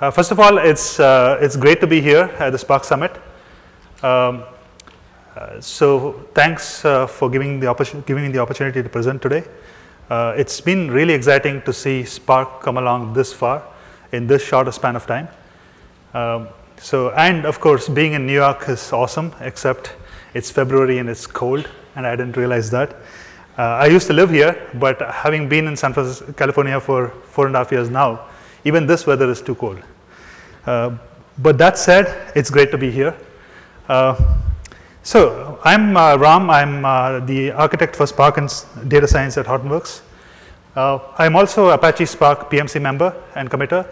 Uh, first of all, it's, uh, it's great to be here at the Spark Summit. Um, uh, so thanks uh, for giving, the giving me the opportunity to present today. Uh, it's been really exciting to see Spark come along this far in this short span of time. Um, so, and of course, being in New York is awesome, except it's February and it's cold, and I didn't realize that. Uh, I used to live here, but having been in San Francisco, California for four and a half years now, even this weather is too cold. Uh, but that said, it's great to be here. Uh, so I'm uh, Ram. I'm uh, the architect for Spark and data science at Hortonworks. Uh, I'm also Apache Spark PMC member and committer.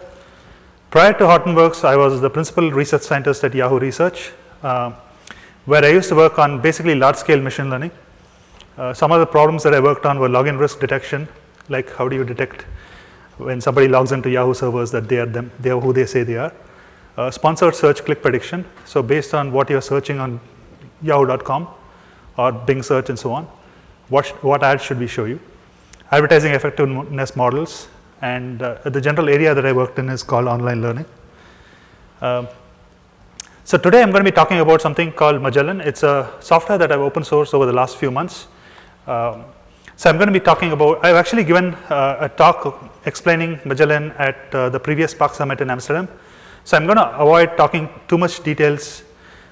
Prior to Hortonworks, I was the principal research scientist at Yahoo Research, where I used to work on basically large-scale machine learning. some of the problems that I worked on were login risk detection, like how do you detect when somebody logs into Yahoo servers that they are them, they are who they say they are. Uh, sponsored search click prediction. So based on what you're searching on yahoo.com or Bing search and so on, what, what ads should we show you? Advertising effectiveness models. And uh, the general area that I worked in is called online learning. Um, so today I'm going to be talking about something called Magellan. It's a software that I've open sourced over the last few months. Um, so I'm going to be talking about, I've actually given uh, a talk explaining Magellan at uh, the previous Spark Summit in Amsterdam. So I'm going to avoid talking too much details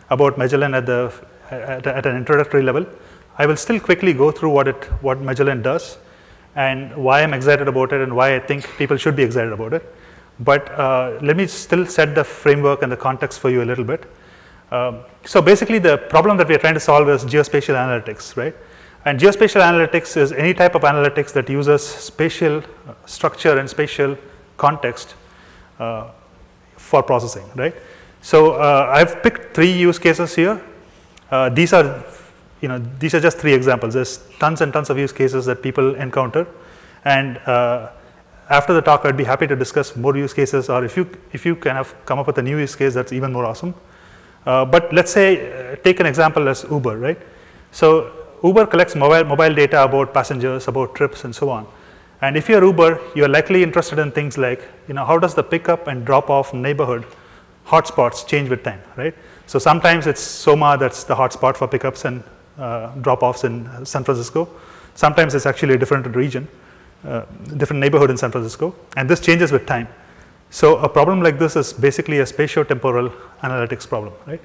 about Magellan at, the, at, at, an introductory level. I will still quickly go through what, it, what Magellan does and why I'm excited about it and why I think people should be excited about it. But uh, let me still set the framework and the context for you a little bit. Um, so basically the problem that we're trying to solve is geospatial analytics, right? And geospatial analytics is any type of analytics that uses spatial structure and spatial context uh, for processing, right? So uh, I've picked three use cases here. Uh, these are, you know, these are just three examples. There's tons and tons of use cases that people encounter, and uh, after the talk, I'd be happy to discuss more use cases, or if you if you kind of come up with a new use case, that's even more awesome. Uh, but let's say, uh, take an example as Uber, right? So Uber collects mobile, mobile data about passengers, about trips, and so on. And if you're Uber, you're likely interested in things like, you know, how does the pickup and drop off neighborhood hotspots change with time, right? So sometimes it's Soma that's the hotspot for pickups and uh, drop offs in San Francisco. Sometimes it's actually a different region, uh, different neighborhood in San Francisco, and this changes with time. So a problem like this is basically a spatio-temporal analytics problem, right?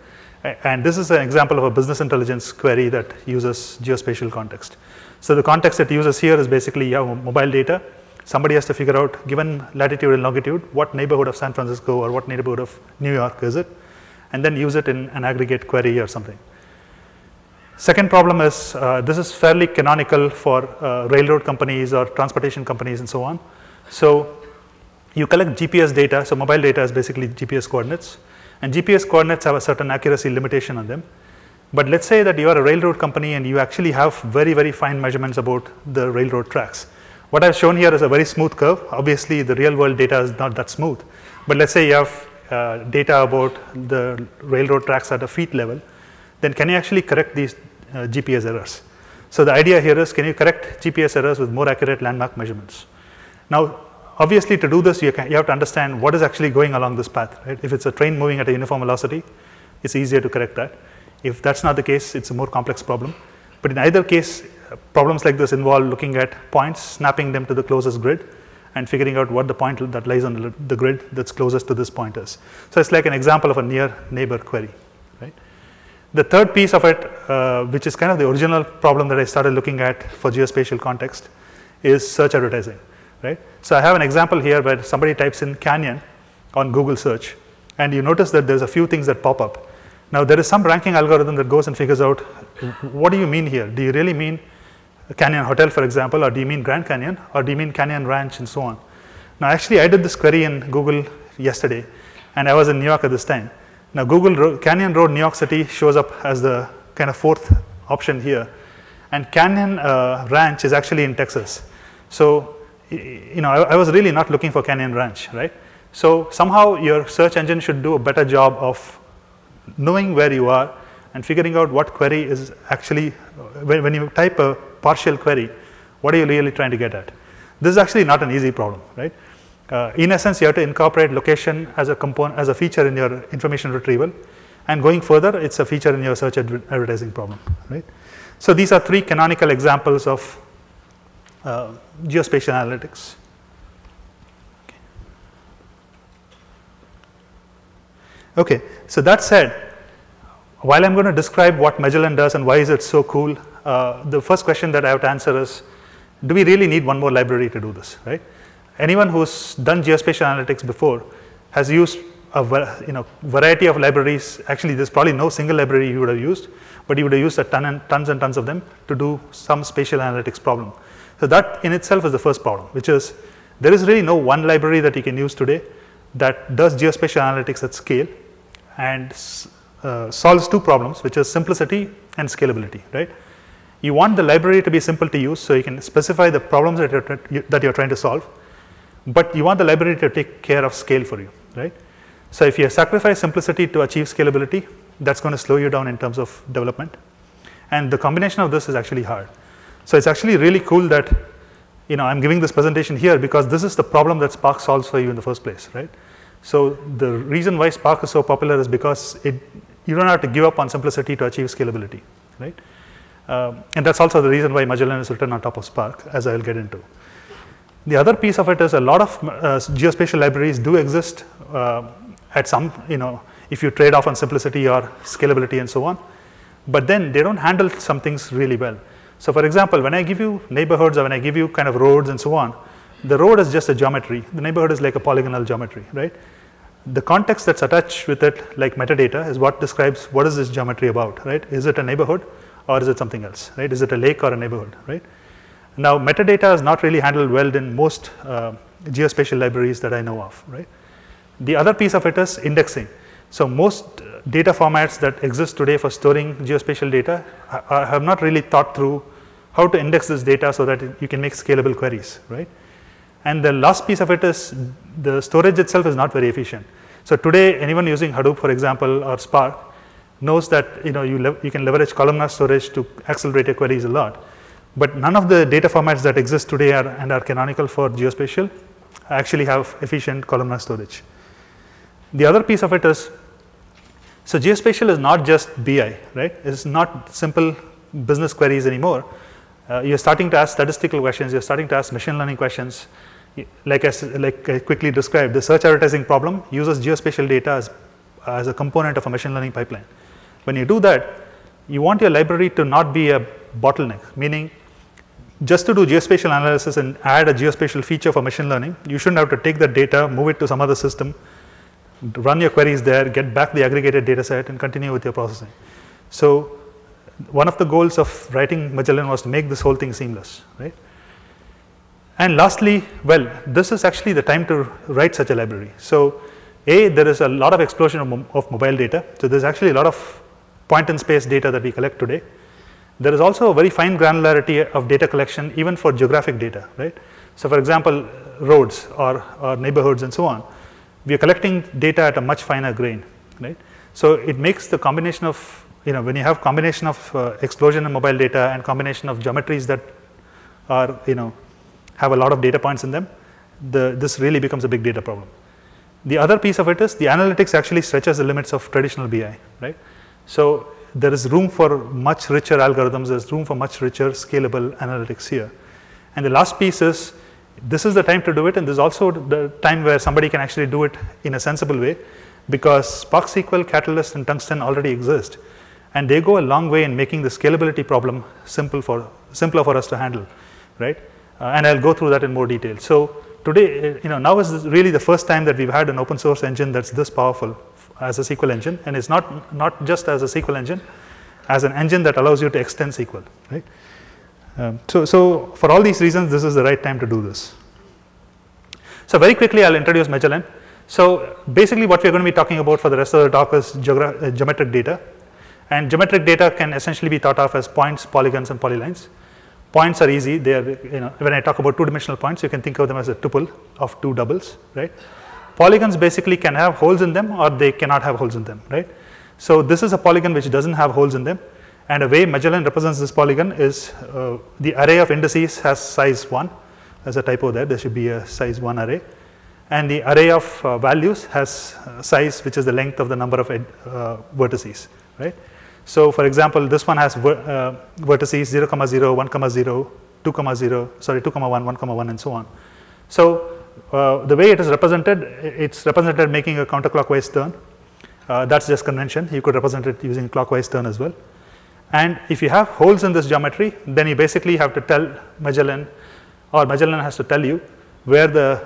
And this is an example of a business intelligence query that uses geospatial context. So the context it uses here is basically you have mobile data. Somebody has to figure out, given latitude and longitude, what neighborhood of San Francisco or what neighborhood of New York is it, and then use it in an aggregate query or something. Second problem is uh, this is fairly canonical for uh, railroad companies or transportation companies and so on. So you collect GPS data. So mobile data is basically GPS coordinates. And GPS coordinates have a certain accuracy limitation on them. But let's say that you are a railroad company and you actually have very, very fine measurements about the railroad tracks. What I've shown here is a very smooth curve. Obviously, the real world data is not that smooth. But let's say you have uh, data about the railroad tracks at a feet level, then can you actually correct these uh, GPS errors? So the idea here is can you correct GPS errors with more accurate landmark measurements? Now, obviously to do this, you, can, you have to understand what is actually going along this path. Right? If it's a train moving at a uniform velocity, it's easier to correct that. If that's not the case, it's a more complex problem. But in either case, problems like this involve looking at points, snapping them to the closest grid, and figuring out what the point that lies on the grid that's closest to this point is. So it's like an example of a near neighbor query. Right? The third piece of it, uh, which is kind of the original problem that I started looking at for geospatial context, is search advertising right? So I have an example here where somebody types in canyon on Google search, and you notice that there's a few things that pop up. Now there is some ranking algorithm that goes and figures out what do you mean here? Do you really mean Canyon Hotel, for example, or do you mean Grand Canyon, or do you mean Canyon Ranch, and so on? Now actually, I did this query in Google yesterday, and I was in New York at this time. Now Google Canyon Road, New York City shows up as the kind of fourth option here, and Canyon uh, Ranch is actually in Texas. So you know, I, I, was really not looking for Canyon Ranch, right? So somehow your search engine should do a better job of knowing where you are and figuring out what query is actually, when, when you type a partial query, what are you really trying to get at? This is actually not an easy problem, right? Uh, in essence, you have to incorporate location as a component, as a feature in your information retrieval. And going further, it's a feature in your search adver advertising problem, right? So these are three canonical examples of uh, geospatial analytics. Okay. okay, so that said, while I'm going to describe what Magellan does and why is it so cool, uh, the first question that I have to answer is, do we really need one more library to do this, right? Anyone who's done geospatial analytics before has used a you know, variety of libraries. Actually, there's probably no single library you would have used, but you would have used a ton and tons and tons of them to do some spatial analytics problem. So that in itself is the first problem, which is there is really no one library that you can use today that does geospatial analytics at scale and uh, solves two problems, which is simplicity and scalability, right? You want the library to be simple to use so you can specify the problems that you're, that you're trying to solve, but you want the library to take care of scale for you, right? So if you sacrifice simplicity to achieve scalability, that's going to slow you down in terms of development. And the combination of this is actually hard. So it's actually really cool that you know, I'm giving this presentation here because this is the problem that Spark solves for you in the first place, right? So the reason why Spark is so popular is because it, you don't have to give up on simplicity to achieve scalability, right? Um, and that's also the reason why Magellan is written on top of Spark, as I'll get into. The other piece of it is a lot of uh, geospatial libraries do exist uh, at some, you know, if you trade off on simplicity or scalability and so on, but then they don't handle some things really well. So for example, when I give you neighborhoods or when I give you kind of roads and so on, the road is just a geometry. The neighborhood is like a polygonal geometry, right? The context that's attached with it, like metadata, is what describes what is this geometry about, right? Is it a neighborhood or is it something else, right? Is it a lake or a neighborhood, right? Now, metadata is not really handled well in most uh, geospatial libraries that I know of, right? The other piece of it is indexing. So most data formats that exist today for storing geospatial data have not really thought through how to index this data so that you can make scalable queries, right? And the last piece of it is the storage itself is not very efficient. So today, anyone using Hadoop, for example, or Spark knows that you know you, you can leverage columnar storage to accelerate your queries a lot. But none of the data formats that exist today are, and are canonical for geospatial actually have efficient columnar storage. The other piece of it is, so geospatial is not just BI, right? It's not simple business queries anymore. Uh, you're starting to ask statistical questions, you're starting to ask machine learning questions. Like I, like I quickly described, the search advertising problem uses geospatial data as, as a component of a machine learning pipeline. When you do that, you want your library to not be a bottleneck, meaning just to do geospatial analysis and add a geospatial feature for machine learning, you shouldn't have to take that data, move it to some other system, run your queries there, get back the aggregated data set and continue with your processing. So one of the goals of writing Magellan was to make this whole thing seamless, right? And lastly, well, this is actually the time to write such a library. So A, there is a lot of explosion of, of mobile data. So there's actually a lot of point and space data that we collect today. There is also a very fine granularity of data collection even for geographic data, right? So for example, roads or, or neighborhoods and so on we are collecting data at a much finer grain, right? So it makes the combination of, you know, when you have combination of uh, explosion in mobile data and combination of geometries that are, you know, have a lot of data points in them, the, this really becomes a big data problem. The other piece of it is the analytics actually stretches the limits of traditional BI, right? So there is room for much richer algorithms, there's room for much richer scalable analytics here. And the last piece is this is the time to do it and this is also the time where somebody can actually do it in a sensible way because Spark SQL, Catalyst and Tungsten already exist and they go a long way in making the scalability problem simple for, simpler for us to handle, right? Uh, and I'll go through that in more detail. So today, uh, you know, now is really the first time that we've had an open source engine that's this powerful as a SQL engine and it's not, not just as a SQL engine, as an engine that allows you to extend SQL, right? Um, so, so for all these reasons, this is the right time to do this. So very quickly, I'll introduce Magellan. So basically what we're going to be talking about for the rest of the talk is uh, geometric data. And geometric data can essentially be thought of as points, polygons, and polylines. Points are easy. They are, you know, when I talk about two-dimensional points, you can think of them as a tuple of two doubles, right? Polygons basically can have holes in them or they cannot have holes in them, right? So this is a polygon which doesn't have holes in them. And a way Magellan represents this polygon is uh, the array of indices has size 1. There's a typo there. There should be a size 1 array. and the array of uh, values has uh, size which is the length of the number of uh, vertices, right? So for example, this one has ver uh, vertices 0, comma 0, 1, comma 0, 2, comma 0, sorry, 2, comma 1, 1, comma 1, and so on. So uh, the way it is represented, it's represented making a counterclockwise turn. Uh, that's just convention. You could represent it using clockwise turn as well. And if you have holes in this geometry, then you basically have to tell Magellan, or Magellan has to tell you where the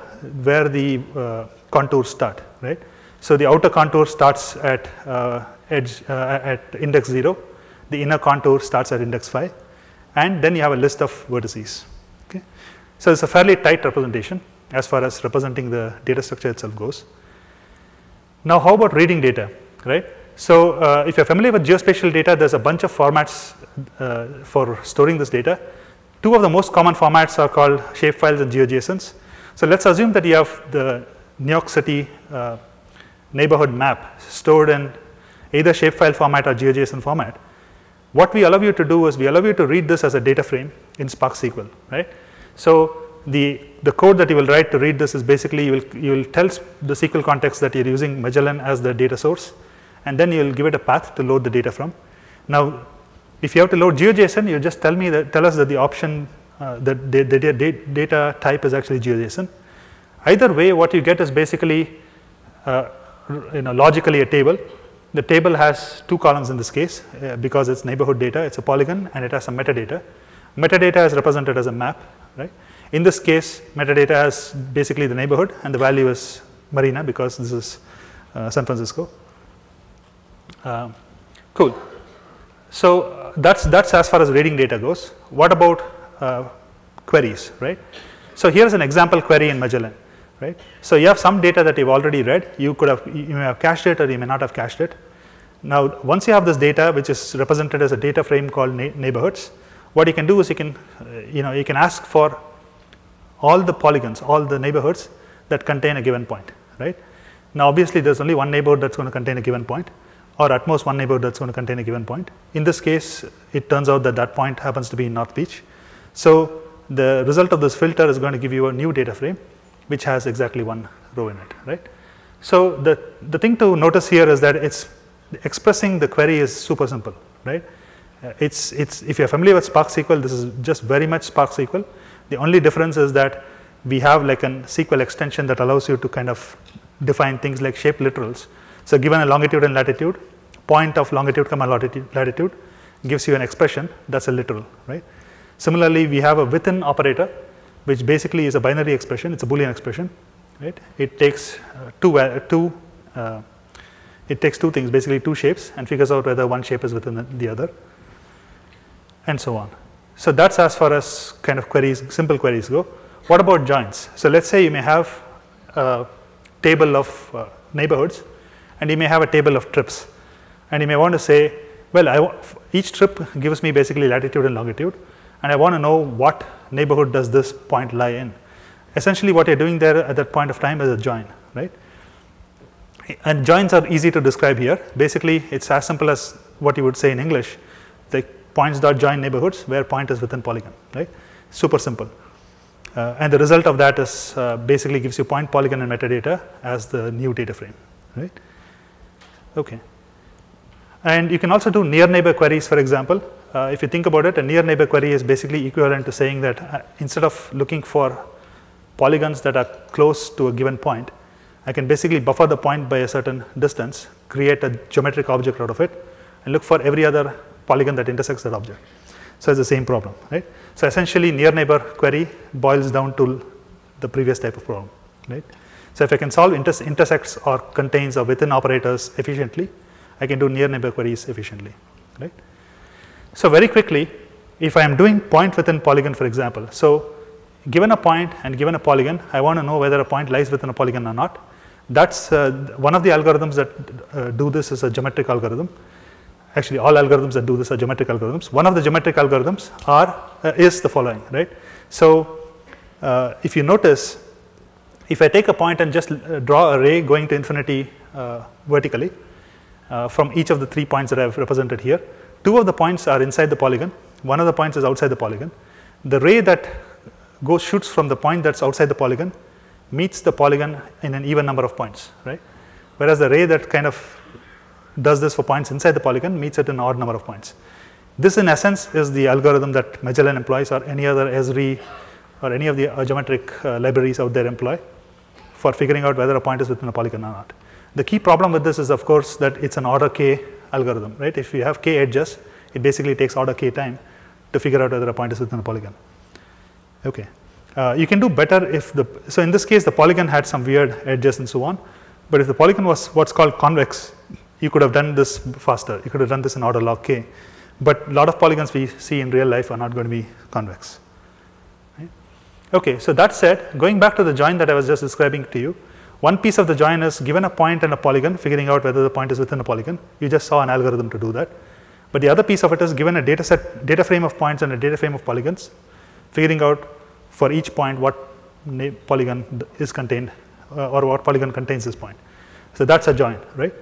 where the uh, contours start, right? So the outer contour starts at uh, edge uh, at index 0, the inner contour starts at index 5, and then you have a list of vertices. Okay? So it's a fairly tight representation as far as representing the data structure itself goes. Now how about reading data, right? So uh, if you're familiar with geospatial data, there's a bunch of formats uh, for storing this data. Two of the most common formats are called shapefiles and GeoJSONs. So let's assume that you have the New York City uh, neighborhood map stored in either shapefile format or GeoJSON format. What we allow you to do is we allow you to read this as a data frame in Spark SQL, right? So the, the code that you will write to read this is basically you will, you will tell the SQL context that you're using Magellan as the data source, and then you'll give it a path to load the data from. Now, if you have to load GeoJSON, you just tell me that, tell us that the option, uh, that the, the, the, data type is actually GeoJSON. Either way, what you get is basically, uh, you know, logically a table. The table has two columns in this case uh, because it's neighborhood data. It's a polygon and it has some metadata. Metadata is represented as a map, right? In this case, metadata is basically the neighborhood and the value is Marina because this is uh, San Francisco. Uh, cool. So uh, that's, that's as far as reading data goes. What about uh, queries, right? So here's an example query in Magellan, right? So you have some data that you've already read. You could have, you may have cached it or you may not have cached it. Now, once you have this data, which is represented as a data frame called neighborhoods, what you can do is you can, uh, you know, you can ask for all the polygons, all the neighborhoods that contain a given point, right? Now, obviously, there's only one neighborhood that's going to contain a given point, or at most one neighborhood that's going to contain a given point. In this case, it turns out that that point happens to be in North Beach. So the result of this filter is going to give you a new data frame, which has exactly one row in it, right? So the, the thing to notice here is that it's expressing the query is super simple, right? It's, it's, if you're familiar with Spark SQL, this is just very much Spark SQL. The only difference is that we have like an SQL extension that allows you to kind of define things like shape literals. So given a longitude and latitude, point of longitude comma latitude gives you an expression that's a literal, right? Similarly, we have a within operator, which basically is a binary expression. It's a Boolean expression, right? It takes uh, two, uh, two uh, it takes two things, basically two shapes, and figures out whether one shape is within the other, and so on. So that's as far as kind of queries, simple queries go. What about joins? So let's say you may have a table of uh, neighborhoods and you may have a table of trips. And you may want to say, well, each trip gives me basically latitude and longitude and I want to know what neighborhood does this point lie in. Essentially what you're doing there at that point of time is a join, right? And joins are easy to describe here. Basically, it's as simple as what you would say in English the points dot join neighborhoods where point is within polygon, right? Super simple. Uh, and the result of that is uh, basically gives you point, polygon, and metadata as the new data frame, right? Okay. And you can also do near neighbor queries, for example. Uh, if you think about it, a near neighbor query is basically equivalent to saying that uh, instead of looking for polygons that are close to a given point, I can basically buffer the point by a certain distance, create a geometric object out of it, and look for every other polygon that intersects that object. So it's the same problem, right? So essentially near neighbor query boils down to the previous type of problem, right? So if I can solve inter intersects or contains or within operators efficiently, I can do near neighbor queries efficiently, right? So very quickly, if I am doing point within polygon, for example, so given a point and given a polygon, I want to know whether a point lies within a polygon or not. That's uh, one of the algorithms that uh, do this is a geometric algorithm actually all algorithms that do this are geometric algorithms. One of the geometric algorithms are, uh, is the following, right? So uh, if you notice, if I take a point and just uh, draw a ray going to infinity uh, vertically uh, from each of the three points that I've represented here, two of the points are inside the polygon, one of the points is outside the polygon. The ray that goes shoots from the point that's outside the polygon meets the polygon in an even number of points, right? Whereas the ray that kind of does this for points inside the polygon meets it in an odd number of points. This in essence is the algorithm that Magellan employs or any other Esri or any of the geometric uh, libraries out there employ for figuring out whether a point is within a polygon or not. The key problem with this is of course that it's an order k algorithm, right? If you have k edges, it basically takes order k time to figure out whether a point is within a polygon. Okay. Uh, you can do better if the, so in this case the polygon had some weird edges and so on, but if the polygon was what's called convex, you could have done this faster. You could have done this in order log k. But a lot of polygons we see in real life are not going to be convex. Okay, so that said, going back to the join that I was just describing to you, one piece of the join is given a point and a polygon, figuring out whether the point is within a polygon. You just saw an algorithm to do that. But the other piece of it is given a data set, data frame of points and a data frame of polygons, figuring out for each point what polygon is contained uh, or what polygon contains this point. So that's a join, right?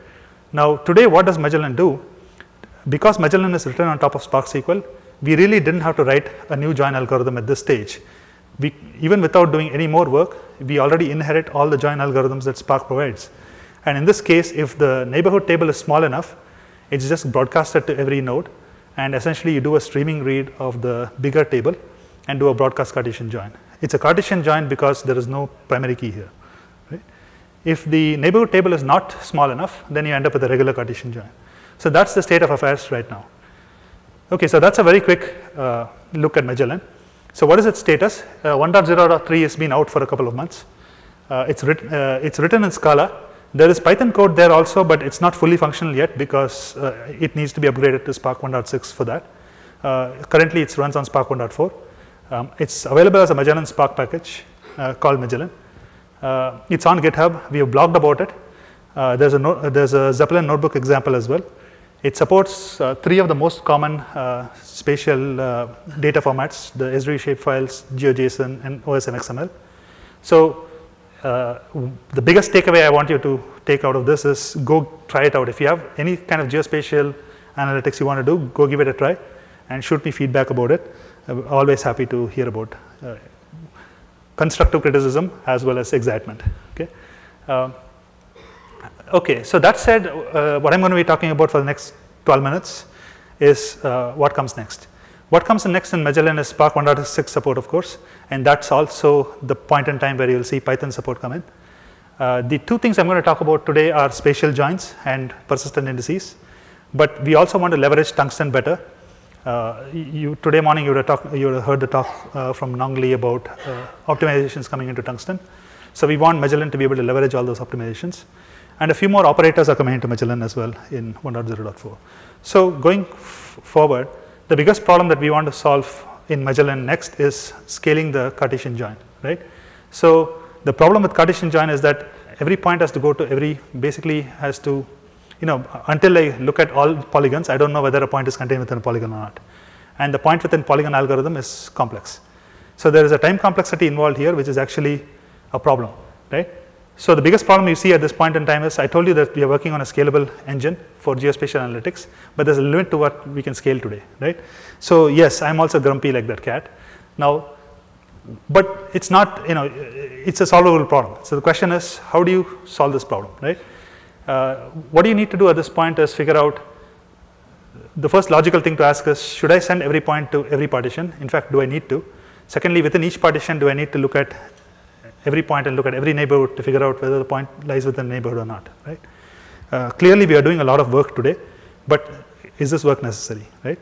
Now today what does Magellan do? Because Magellan is written on top of Spark SQL, we really didn't have to write a new join algorithm at this stage. We, even without doing any more work, we already inherit all the join algorithms that Spark provides. And in this case, if the neighborhood table is small enough, it's just broadcasted to every node. And essentially, you do a streaming read of the bigger table and do a broadcast Cartesian join. It's a Cartesian join because there is no primary key here. If the neighborhood table is not small enough, then you end up with a regular Cartesian join. So that's the state of affairs right now. Okay, so that's a very quick uh, look at Magellan. So what is its status? Uh, 1.0.3 has been out for a couple of months. Uh, it's, writ uh, it's written in Scala. There is Python code there also, but it's not fully functional yet because uh, it needs to be upgraded to Spark 1.6 for that. Uh, currently, it runs on Spark 1.4. Um, it's available as a Magellan Spark package called Magellan. it's on GitHub. We have blogged about it. there's, a no there's a Zeppelin notebook example as well. It supports uh, three of the most common uh, spatial uh, data formats, the Esri shapefiles, GeoJSON, and OSM XML. So uh, the biggest takeaway I want you to take out of this is go try it out. If you have any kind of geospatial analytics you want to do, go give it a try and shoot me feedback about it. I'm always happy to hear about uh, constructive criticism as well as excitement. Okay. Okay, so that said, uh, what I'm going to be talking about for the next 12 minutes is uh, what comes next. What comes next in Magellan is Spark 1.6 support, of course, and that's also the point in time where you'll see Python support come in. Uh, the two things I'm going to talk about today are spatial joins and persistent indices, but we also want to leverage tungsten better. Uh, you, today morning you would, have talk, you would have heard the talk uh, from Nong about uh, optimizations coming into tungsten. So we want Magellan to be able to leverage all those optimizations. And a few more operators are coming into Magellan as well in 1.0.4. So going forward, the biggest problem that we want to solve in Magellan next is scaling the Cartesian join, right? So the problem with Cartesian join is that every point has to go to every, basically has to, you know, until I look at all polygons, I don't know whether a point is contained within a polygon or not. And the point within polygon algorithm is complex. So there is a time complexity involved here, which is actually a problem, right? So the biggest problem you see at this point in time is I told you that we are working on a scalable engine for geospatial analytics, but there's a limit to what we can scale today, right? So yes, I'm also grumpy like that cat. Now, but it's not, you know, it's a solvable problem. So the question is, how do you solve this problem, right? Uh, what do you need to do at this point is figure out the first logical thing to ask is, should I send every point to every partition? In fact, do I need to? Secondly, within each partition, do I need to look at every point and look at every neighborhood to figure out whether the point lies within the neighborhood or not, right? Uh, clearly, we are doing a lot of work today, but is this work necessary, right?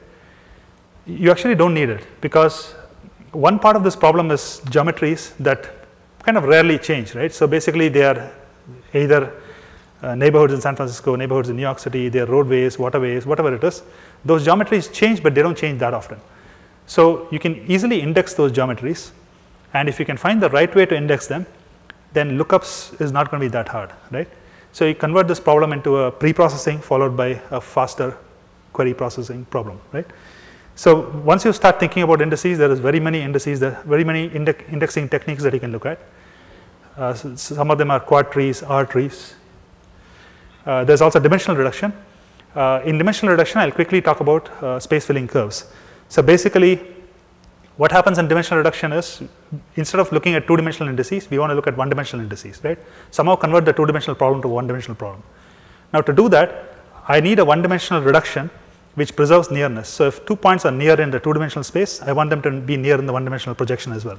You actually don't need it because one part of this problem is geometries that kind of rarely change, right? So basically, they are either uh, neighborhoods in San Francisco, neighborhoods in New York City, they are roadways, waterways, whatever it is. Those geometries change, but they don't change that often. So you can easily index those geometries and if you can find the right way to index them, then lookups is not going to be that hard, right? So you convert this problem into a pre-processing followed by a faster query processing problem, right? So once you start thinking about indices, there is very many indices, there are very many indexing techniques that you can look at. Uh, so some of them are quad trees, R trees. Uh, there's also dimensional reduction. Uh, in dimensional reduction, I'll quickly talk about uh, space filling curves. So basically, what happens in dimensional reduction is instead of looking at two dimensional indices, we want to look at one dimensional indices, right? Somehow convert the two dimensional problem to one dimensional problem. Now to do that, I need a one dimensional reduction which preserves nearness. So if two points are near in the two dimensional space, I want them to be near in the one dimensional projection as well.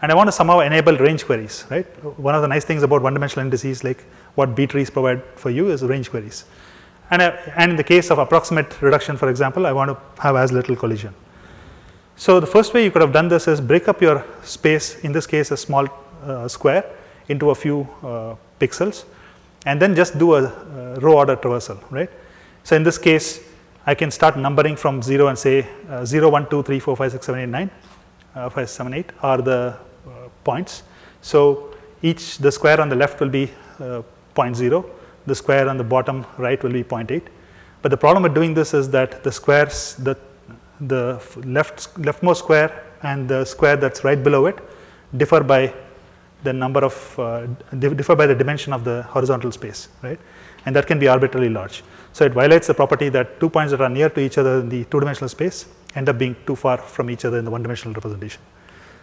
And I want to somehow enable range queries, right? One of the nice things about one dimensional indices like what B trees provide for you is range queries. And, I, and in the case of approximate reduction, for example, I want to have as little collision. So the first way you could have done this is break up your space, in this case a small uh, square, into a few uh, pixels, and then just do a, a, row order traversal, right? So in this case, I can start numbering from 0 and say uh, 0, 1, 2, 3, 4, 5, 6, 7, 8, 9, uh, 5, 7, 8 are the uh, points. So each, the square on the left will be uh, 0.0, the square on the bottom right will be 0.8. But the problem with doing this is that the squares, the the left, leftmost square and the square that's right below it differ by the number of, uh, differ by the dimension of the horizontal space, right? And that can be arbitrarily large. So it violates the property that two points that are near to each other in the two-dimensional space end up being too far from each other in the one-dimensional representation.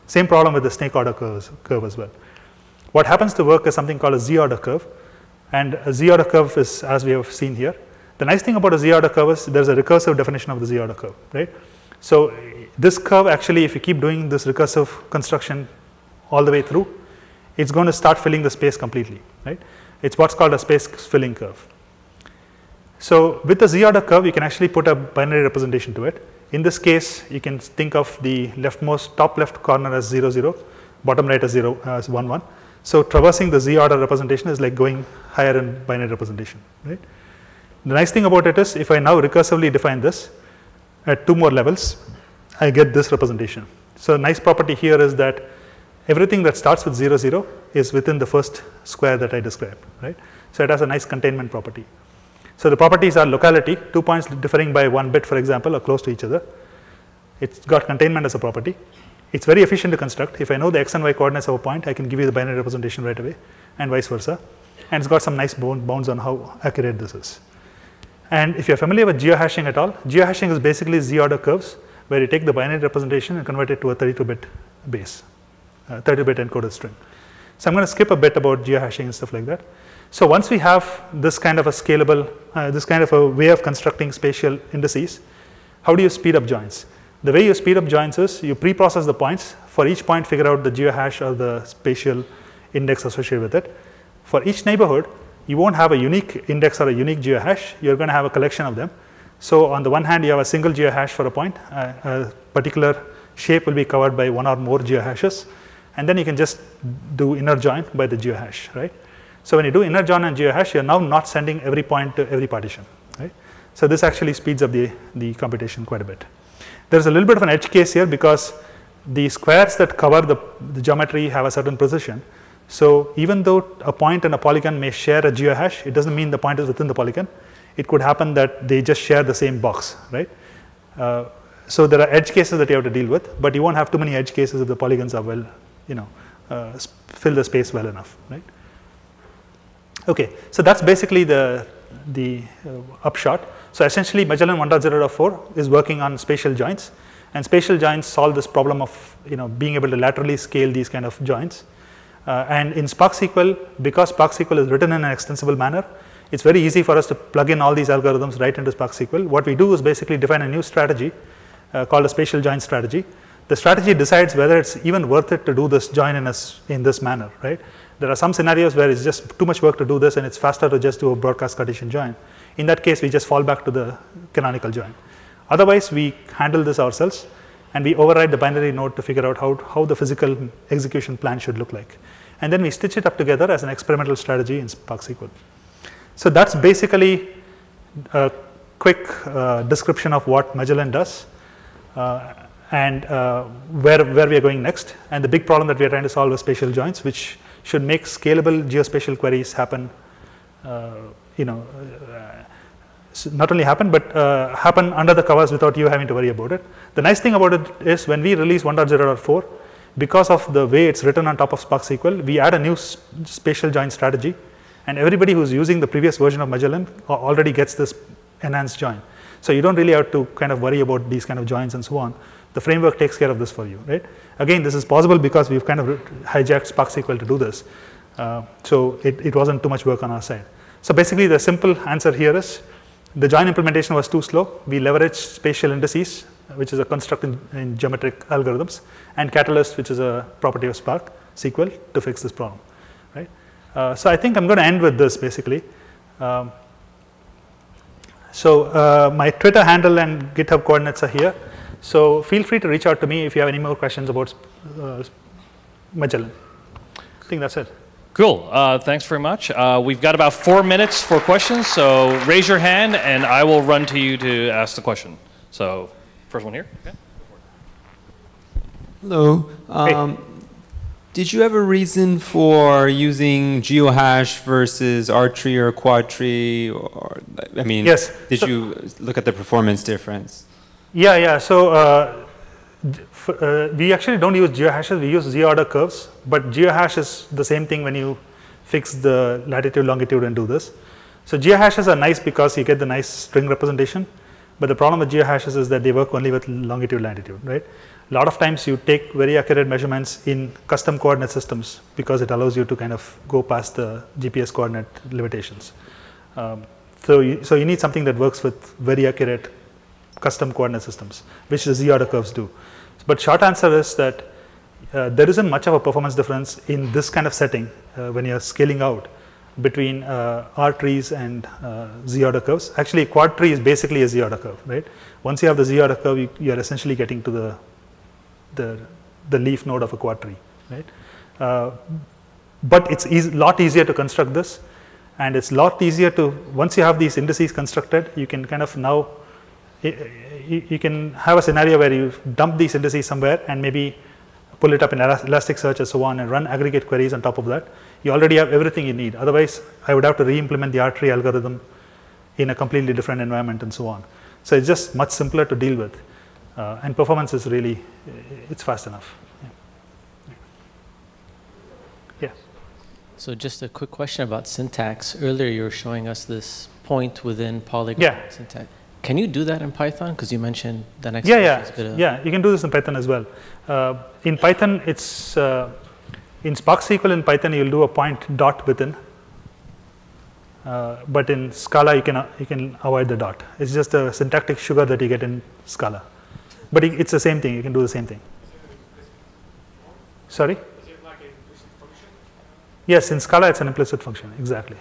Same problem with the snake order curves, curve as well. What happens to work is something called a z-order curve, and a z-order curve is as we have seen here. The nice thing about a z-order curve is there's a recursive definition of the z-order curve, right? So this curve actually, if you keep doing this recursive construction all the way through, it's going to start filling the space completely, right? It's what's called a space filling curve. So with the z-order curve, you can actually put a binary representation to it. In this case, you can think of the leftmost top left corner as 0, 0, bottom right as 0, uh, as 1, 1. So traversing the z-order representation is like going higher in binary representation, right? The nice thing about it is if I now recursively define this at two more levels, I get this representation. So nice property here is that everything that starts with 0, 0 is within the first square that I described, right? So it has a nice containment property. So the properties are locality, two points differing by one bit, for example, are close to each other. It's got containment as a property. It's very efficient to construct. If I know the x and y coordinates of a point, I can give you the binary representation right away, and vice versa. And it's got some nice bounds on how accurate this is. And if you're familiar with geohashing at all, geohashing is basically z-order curves where you take the binary representation and convert it to a 32-bit base, 32-bit uh, encoded string. So I'm going to skip a bit about geohashing and stuff like that. So once we have this kind of a scalable, uh, this kind of a way of constructing spatial indices, how do you speed up joins? The way you speed up joins is you pre-process the points. For each point, figure out the geohash or the spatial index associated with it. For each neighborhood, you won't have a unique index or a unique geohash, you're going to have a collection of them. So on the one hand, you have a single geohash for a point, uh, a particular shape will be covered by one or more geohashes, and then you can just do inner join by the geohash, right? So when you do inner join and geohash, you're now not sending every point to every partition, right? So this actually speeds up the, the computation quite a bit. There's a little bit of an edge case here because the squares that cover the, the geometry have a certain precision, so even though a point and a polygon may share a geohash, it doesn't mean the point is within the polygon. It could happen that they just share the same box, right? Uh, so there are edge cases that you have to deal with, but you won't have too many edge cases if the polygons are well, you know, uh, fill the space well enough, right? Okay, so that's basically the, the uh, upshot. So essentially Magellan 1.0.4 is working on spatial joins and spatial joins solve this problem of you know, being able to laterally scale these kind of joins. Uh, and in Spark SQL, because Spark SQL is written in an extensible manner, it's very easy for us to plug in all these algorithms right into Spark SQL. What we do is basically define a new strategy uh, called a spatial join strategy. The strategy decides whether it's even worth it to do this join in, a, in this manner, right? There are some scenarios where it's just too much work to do this and it's faster to just do a broadcast Cartesian join. In that case, we just fall back to the canonical join. Otherwise, we handle this ourselves and we override the binary node to figure out how, how the physical execution plan should look like. And then we stitch it up together as an experimental strategy in Spark SQL. So that's basically a quick uh, description of what Magellan does uh, and uh, where, where we are going next. And the big problem that we are trying to solve is spatial joins, which should make scalable geospatial queries happen, uh, you know, not only happen, but uh, happen under the covers without you having to worry about it. The nice thing about it is when we release 1.0.4, because of the way it's written on top of Spark SQL, we add a new spatial join strategy, and everybody who's using the previous version of Magellan already gets this enhanced join. So you don't really have to kind of worry about these kind of joins and so on. The framework takes care of this for you, right? Again, this is possible because we've kind of hijacked Spark SQL to do this. Uh, so it, it wasn't too much work on our side. So basically, the simple answer here is the join implementation was too slow. We leveraged spatial indices, which is a construct in, in geometric algorithms, and Catalyst, which is a property of Spark SQL, to fix this problem, right? Uh, so I think I'm going to end with this basically. Um, so uh, my Twitter handle and GitHub coordinates are here. So feel free to reach out to me if you have any more questions about uh, Magellan. I think that's it. Cool. Uh, thanks very much. Uh, we've got about four minutes for questions, so raise your hand and I will run to you to ask the question. So, first one here. Okay. Hello. Um, hey. Did you have a reason for using GeoHash versus Rtree or Quadtree? Or I mean, yes. Did so, you look at the performance difference? Yeah, yeah. So uh, uh, we actually don't use geohashes. We use z-order curves, but geohash is the same thing when you fix the latitude, longitude, and do this. So geohashes are nice because you get the nice string representation, but the problem with geohashes is that they work only with longitude, latitude, right? A lot of times you take very accurate measurements in custom coordinate systems because it allows you to kind of go past the GPS coordinate limitations. Um, so, you, so you need something that works with very accurate custom coordinate systems, which the z-order curves do. But short answer is that uh, there isn't much of a performance difference in this kind of setting uh, when you're scaling out between uh, R trees and uh, z-order curves. Actually, quad tree is basically a z-order curve, right? Once you have the z-order curve, you, are essentially getting to the, the, the leaf node of a quad tree, right? Uh, but it's a lot easier to construct this, and it's a lot easier to, once you have these indices constructed, you can kind of now you, can have a scenario where you dump these indices somewhere and maybe pull it up in Elasticsearch and so on and run aggregate queries on top of that. You already have everything you need. Otherwise, I would have to re-implement the R-tree algorithm in a completely different environment and so on. So it's just much simpler to deal with. Uh, and performance is really, it's fast enough. Yeah. yeah. So just a quick question about syntax. Earlier you were showing us this point within polygon yeah. syntax. Can you do that in Python? Because you mentioned the next. Yeah, yeah, yeah. You can do this in Python as well. Uh, in Python, it's uh, in Spark SQL in Python you'll do a point dot within. Uh, but in Scala you can uh, you can avoid the dot. It's just a syntactic sugar that you get in Scala. But it, it's the same thing. You can do the same thing. Sorry. Yes, in Scala it's an implicit function. Exactly.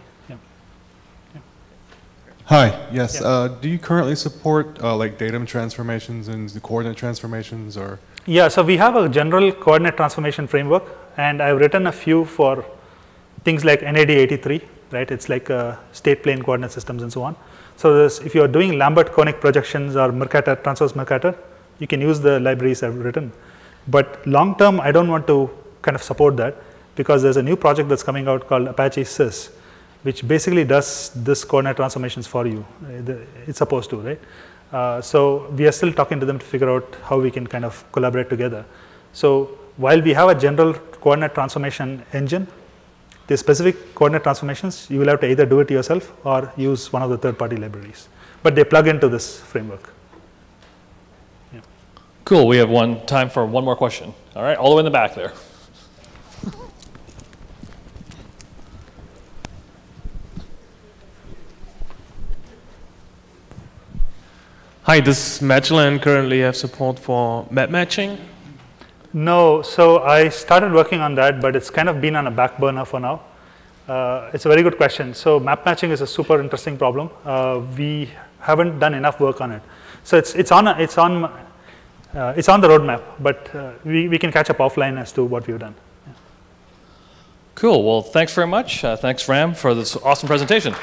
Hi, yes. Yeah. Uh, do you currently support uh, like datum transformations and the coordinate transformations or? Yeah, so we have a general coordinate transformation framework and I've written a few for things like NAD83, right? It's like uh, state plane coordinate systems and so on. So if you're doing Lambert conic projections or Mercator, transverse Mercator, you can use the libraries I've written. But long term, I don't want to kind of support that because there's a new project that's coming out called Apache SIS, which basically does this coordinate transformations for you. It's supposed to, right? Uh, so we are still talking to them to figure out how we can kind of collaborate together. So while we have a general coordinate transformation engine, the specific coordinate transformations, you will have to either do it yourself or use one of the third-party libraries. But they plug into this framework. Yeah. Cool. We have one time for one more question. All right, all the way in the back there. Hi, does Magellan currently have support for map matching? No, so I started working on that, but it's kind of been on a back burner for now. Uh, it's a very good question. So map matching is a super interesting problem. Uh, we haven't done enough work on it. So it's, it's, on, a, it's, on, uh, it's on the roadmap, but uh, we, we can catch up offline as to what we've done. Cool. Well, thanks very much. Uh, thanks, Ram, for this awesome presentation.